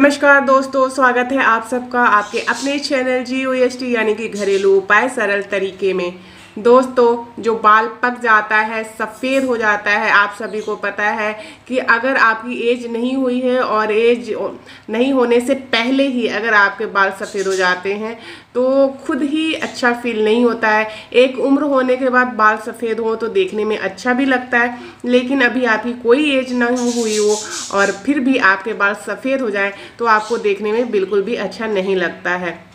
नमस्कार दोस्तों, स्वागत है आप सबका आपके अपने channel G O S T यानी कि घरेलू उपाय सरल तरीके में। दोस्तों, जो बाल पक जाता है, सफ़ेद हो जाता है, आप सभी को पता है कि अगर आपकी एज नहीं हुई है और एज नहीं होने से पहले ही अगर आपके बाल सफ़ेद हो जाते हैं तो खुद ही अच्छा फील नहीं होता है। एक उम्र होने के बाद बाल सफ़ेद हो तो देखने में अच्छा भी लगता है, लेकिन अभी आपकी कोई एज नहीं हुई हो और फिर भी आपके बाल सफ़ेद हो जाए तो आपको देखने में बिल्कुल भी अच्छा नहीं लगता है।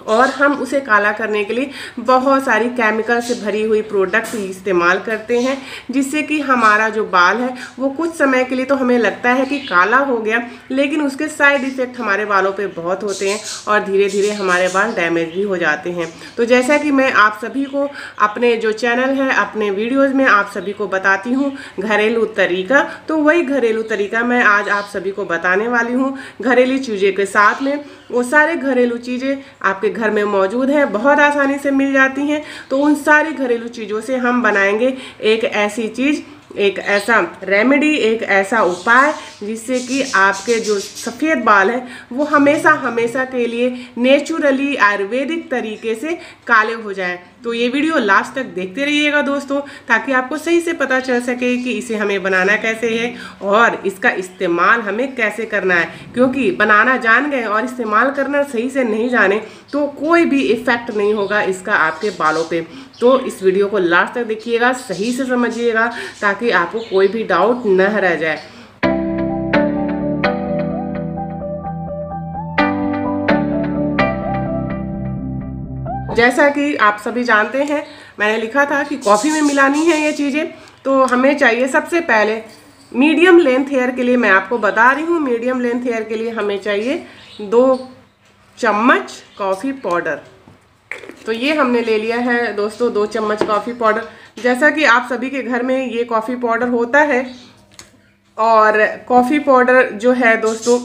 और हम उसे काला करने के लिए बहुत सारी केमिकल से भरी हुई प्रोडक्ट इस्तेमाल करते हैं, जिससे कि हमारा जो बाल है, वो कुछ समय के लिए तो हमें लगता है कि काला हो गया, लेकिन उसके साइड इफ़ेक्ट हमारे बालों पे बहुत होते हैं और धीरे धीरे हमारे बाल डैमेज भी हो जाते हैं। तो जैसा कि मैं आप सभी को अपने जो चैनल है, अपने वीडियोज़ में आप सभी को बताती हूँ, घरेलू तरीका। तो वही घरेलू तरीका मैं आज आप सभी को बताने वाली हूँ। घरेलू चीज़ें के साथ में वो सारे घरेलू चीज़ें आपके घर में मौजूद हैं, बहुत आसानी से मिल जाती हैं। तो उन सारी घरेलू चीज़ों से हम बनाएँगे एक ऐसी चीज़, एक ऐसा रेमेडी एक ऐसा उपाय जिससे कि आपके जो सफ़ेद बाल हैं, वो हमेशा हमेशा के लिए नेचुरली आयुर्वेदिक तरीके से काले हो जाएँ। तो ये वीडियो लास्ट तक देखते रहिएगा दोस्तों, ताकि आपको सही से पता चल सके कि इसे हमें बनाना कैसे है और इसका इस्तेमाल हमें कैसे करना है। क्योंकि बनाना जान गए और इस्तेमाल करना सही से नहीं जाने तो कोई भी इफ़ेक्ट नहीं होगा इसका आपके बालों पे। तो इस वीडियो को लास्ट तक देखिएगा, सही से समझिएगा, ताकि आपको कोई भी डाउट न रह जाए। जैसा कि आप सभी जानते हैं, मैंने लिखा था कि कॉफ़ी में मिलानी है ये चीज़ें तो हमें चाहिए सबसे पहले मीडियम लेंथ हेयर के लिए मैं आपको बता रही हूँ, मीडियम लेंथ हेयर के लिए हमें चाहिए दो चम्मच कॉफ़ी पाउडर। तो ये हमने ले लिया है दोस्तों, दो चम्मच कॉफ़ी पाउडर। जैसा कि आप सभी के घर में ये कॉफ़ी पाउडर होता है, और कॉफ़ी पाउडर जो है दोस्तों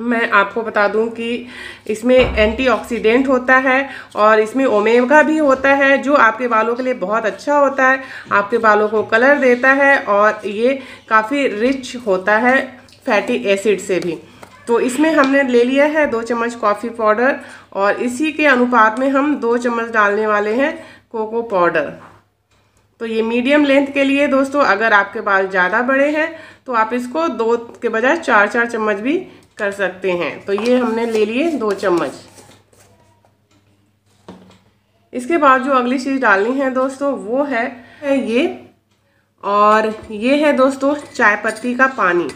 मैं आपको बता दूँ कि इसमें एंटीऑक्सीडेंट होता है और इसमें ओमेगा भी होता है, जो आपके बालों के लिए बहुत अच्छा होता है, आपके बालों को कलर देता है और ये काफ़ी रिच होता है फैटी एसिड से भी। तो इसमें हमने ले लिया है दो चम्मच कॉफ़ी पाउडर और इसी के अनुपात में हम दो चम्मच डालने वाले हैं कोको पाउडर तो ये मीडियम लेंथ के लिए दोस्तों, अगर आपके बाल ज़्यादा बड़े हैं तो आप इसको दो के बजाय चार चार चम्मच भी कर सकते हैं। तो ये हमने ले लिए दो चम्मच। इसके बाद जो अगली चीज़ डालनी है दोस्तों, वो है ये। और ये है दोस्तों, चाय पत्ती का पानी।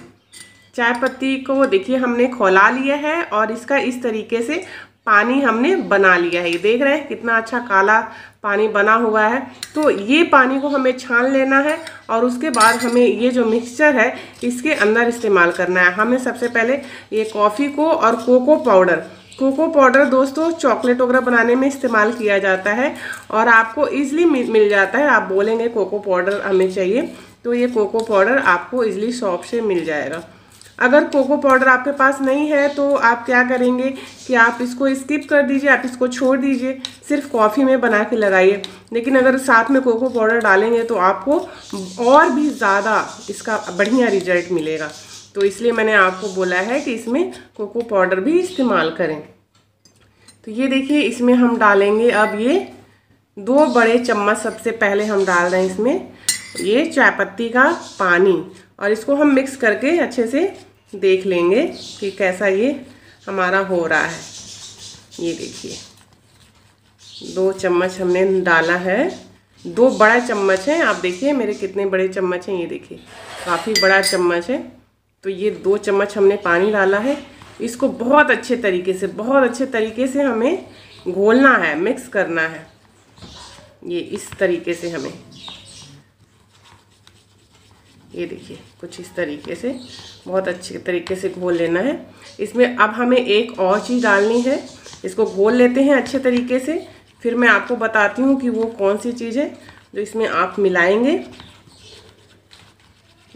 चाय पत्ती को देखिए, हमने खोला लिया है और इसका इस तरीके से पानी हमने बना लिया है। ये देख रहे हैं, कितना अच्छा काला पानी बना हुआ है। तो ये पानी को हमें छान लेना है और उसके बाद हमें ये जो मिक्सचर है, इसके अंदर इस्तेमाल करना है। हमें सबसे पहले ये कॉफ़ी को और कोको पाउडर कोको पाउडर दोस्तों चॉकलेट वगैरह बनाने में इस्तेमाल किया जाता है और आपको ईजिली मिल जाता है। आप बोलेंगे कोको पाउडर हमें चाहिए तो ये कोको पाउडर आपको ईजिली शॉप से मिल जाएगा। अगर कोको पाउडर आपके पास नहीं है तो आप क्या करेंगे कि आप इसको स्किप कर दीजिए, आप इसको छोड़ दीजिए, सिर्फ़ कॉफ़ी में बना के लगाइए। लेकिन अगर साथ में कोको पाउडर डालेंगे तो आपको और भी ज़्यादा इसका बढ़िया रिज़ल्ट मिलेगा। तो इसलिए मैंने आपको बोला है कि इसमें कोको पाउडर भी इस्तेमाल करें। तो ये देखिए, इसमें हम डालेंगे अब ये दो बड़े चम्मच सबसे पहले हम डाल रहे हैं इसमें ये चाय पत्ती का पानी। और इसको हम मिक्स करके अच्छे से देख लेंगे कि कैसा ये हमारा हो रहा है। ये देखिए। दो चम्मच हमने डाला है। दो बड़ा चम्मच है। आप देखिए, मेरे कितने बड़े चम्मच हैं, ये देखिए। काफ़ी बड़ा चम्मच है। तो ये दो चम्मच हमने पानी डाला है। इसको बहुत अच्छे तरीके से, बहुत अच्छे तरीके से हमें घोलना है, मिक्स करना है। ये इस तरीके से हमें ये देखिए, कुछ इस तरीके से, बहुत अच्छे तरीके से घोल लेना है। इसमें अब हमें एक और चीज़ डालनी है। इसको घोल लेते हैं अच्छे तरीके से। फिर मैं आपको बताती हूँ कि वो कौन सी चीज़ है, जो इसमें आप मिलाएँगे।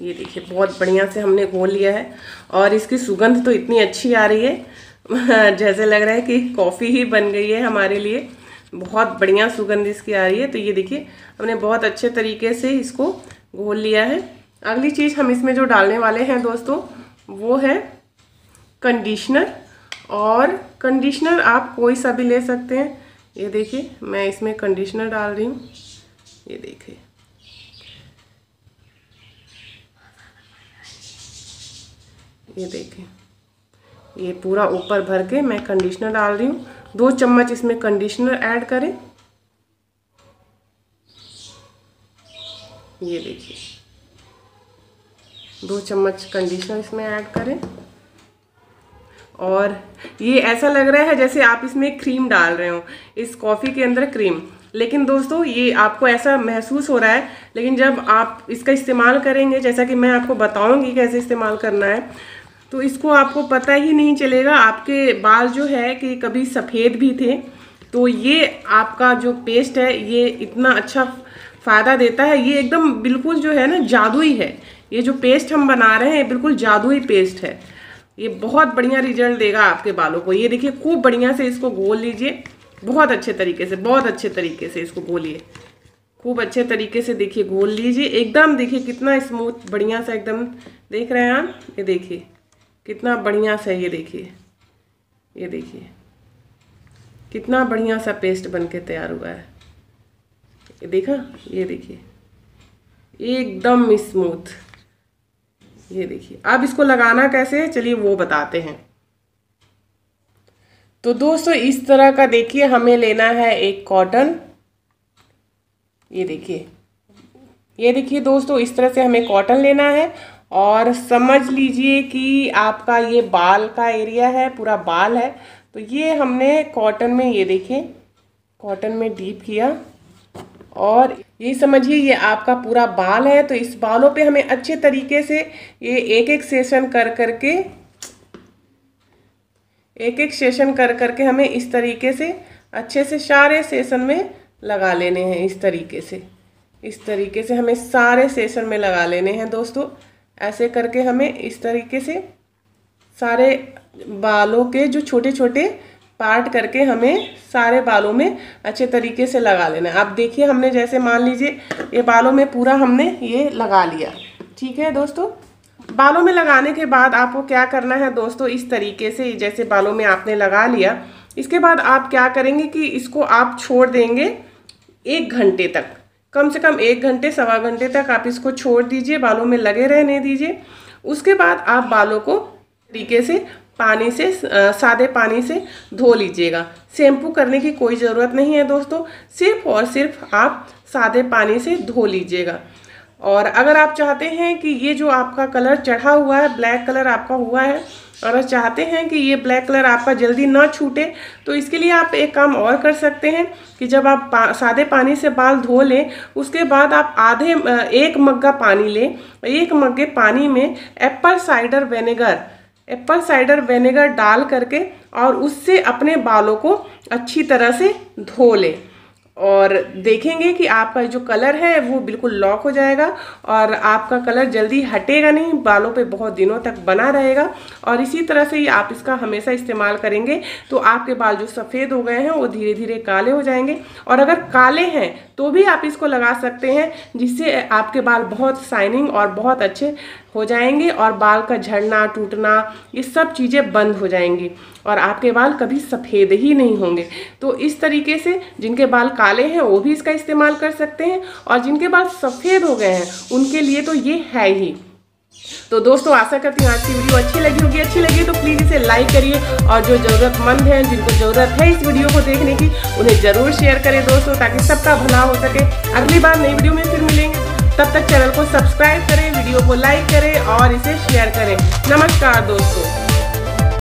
ये देखिए, बहुत बढ़िया से हमने घोल लिया है। और इसकी सुगंध तो इतनी अच्छी आ रही है। जैसे लग रहा है कि कॉफ़ी ही बन गई है हमारे लिए। बहुत बढ़िया सुगंध इसकी आ रही है। तो ये देखिए, हमने बहुत अच्छे तरीके से इसको घोल लिया है। अगली चीज़ हम इसमें जो डालने वाले हैं दोस्तों, वो है कंडीशनर। और कंडीशनर आप कोई सा भी ले सकते हैं। ये देखिए, मैं इसमें कंडीशनर डाल रही हूँ। ये देखिए। ये देखिए। ये पूरा ऊपर भर के मैं कंडीशनर डाल रही हूँ। दो चम्मच इसमें कंडीशनर ऐड करें। ये देखिए। दो चम्मच कंडीशनर इसमें ऐड करें। और ये ऐसा लग रहा है जैसे आप इसमें क्रीम डाल रहे हो, इस कॉफ़ी के अंदर क्रीम लेकिन दोस्तों, ये आपको ऐसा महसूस हो रहा है, लेकिन जब आप इसका इस्तेमाल करेंगे, जैसा कि मैं आपको बताऊँगी कैसे इस्तेमाल करना है तो इसको आपको पता ही नहीं चलेगा। आपके बाल जो है कि कभी सफ़ेद भी थे तो ये आपका जो पेस्ट है, ये इतना अच्छा फ़ायदा देता है। ये एकदम बिल्कुल जो है ना, जादुई है। ये जो पेस्ट हम बना रहे हैं, ये बिल्कुल जादुई पेस्ट है। ये बहुत बढ़िया रिज़ल्ट देगा आपके बालों को। ये देखिए, खूब बढ़िया से इसको गोल लीजिए। बहुत अच्छे तरीके से, बहुत अच्छे तरीके से इसको गोलिए खूब अच्छे तरीके से देखिए गोल लीजिए। एकदम देखिए, कितना स्मूथ बढ़िया सा एकदम, देख रहे हैं आप? ये देखिए, कितना बढ़िया सा ये देखिए। ये देखिए, कितना बढ़िया सा पेस्ट बन के तैयार हुआ है। ये देखा? ये देखिए, एकदम स्मूथ ये देखिए। अब इसको लगाना कैसे है? चलिए वो बताते हैं। तो दोस्तों, इस तरह का देखिए, हमें लेना है एक कॉटन ये देखिए। ये देखिए दोस्तों, इस तरह से हमें कॉटन लेना है। और समझ लीजिए कि आपका ये बाल का एरिया है, पूरा बाल है। तो ये हमने कॉटन में, ये देखिए कॉटन में डीप किया। और ये समझिए, ये आपका पूरा बाल है तो इस बालों पे हमें अच्छे तरीके से ये एक एक सेशन कर करके एक एक सेशन कर करके हमें इस तरीके से अच्छे से सारे सेशन में लगा लेने हैं, इस तरीके से। इस तरीके से हमें सारे सेशन में लगा लेने हैं दोस्तों। ऐसे करके हमें इस तरीके से सारे बालों के जो छोटे छोटे पार्ट करके हमें सारे बालों में अच्छे तरीके से लगा लेना है। आप देखिए, हमने जैसे मान लीजिए, ये बालों में पूरा हमने ये लगा लिया। ठीक है दोस्तों? बालों में लगाने के बाद आपको क्या करना है दोस्तों, इस तरीके से, जैसे बालों में आपने लगा लिया। इसके बाद आप क्या करेंगे कि इसको आप छोड़ देंगे एक घंटे तक। कम से कम एक घंटे, सवा घंटे तक आप इसको छोड़ दीजिए, बालों में लगे रहने दीजिए। उसके बाद आप बालों को तरीके से पानी से सादे पानी से धो लीजिएगा। शैम्पू करने की कोई ज़रूरत नहीं है दोस्तों। सिर्फ़ और सिर्फ़ आप सादे पानी से धो लीजिएगा। और अगर आप चाहते हैं कि ये जो आपका कलर चढ़ा हुआ है ब्लैक कलर आपका हुआ है अगर चाहते हैं कि ये ब्लैक कलर आपका जल्दी ना छूटे तो इसके लिए आप एक काम और कर सकते हैं कि जब आप पा, सादे पानी से बाल धो लें उसके बाद आप आधे एक मग्गा पानी लें। एक मग्गे पानी में apple cider vinegar apple cider vinegar डाल करके और उससे अपने बालों को अच्छी तरह से धो लें। और देखेंगे कि आपका जो कलर है, वो बिल्कुल लॉक हो जाएगा और आपका कलर जल्दी हटेगा नहीं, बालों पे बहुत दिनों तक बना रहेगा। और इसी तरह से ही आप इसका हमेशा इस्तेमाल करेंगे तो आपके बाल जो सफ़ेद हो गए हैं, वो धीरे धीरे काले हो जाएँगे। और अगर काले हैं तो भी आप इसको लगा सकते हैं, जिससे आपके बाल बहुत शाइनिंग और बहुत अच्छे हो जाएँगे और बाल का झड़ना, टूटना, ये सब चीज़ें बंद हो जाएँगी और आपके बाल कभी सफ़ेद ही नहीं होंगे। तो इस तरीके से जिनके बाल काले हैं, वो भी इसका इस्तेमाल कर सकते हैं और जिनके बाल सफ़ेद हो गए हैं, उनके लिए तो ये है ही। तो दोस्तों, आशा करती हूँ आज की वीडियो अच्छी लगी होगी। अच्छी लगी तो प्लीज़ इसे लाइक करिए और जो ज़रूरतमंद हैं, जिनको ज़रूरत है इस वीडियो को देखने की, उन्हें ज़रूर शेयर करें दोस्तों, ताकि सबका भला हो सके। अगली बार नई वीडियो में फिर मिलेंगे। तब तक चैनल को सब्सक्राइब करें, वीडियो को लाइक करें और इसे शेयर करें। नमस्कार दोस्तों।